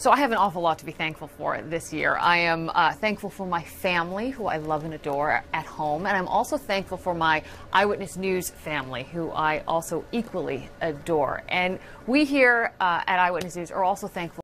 So I have an awful lot to be thankful for this year. I am uh, thankful for my family, who I love and adore at home, and I'm also thankful for my Eyewitness News family, who I also equally adore. And we here uh, at Eyewitness News are also thankful.